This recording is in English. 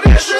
television.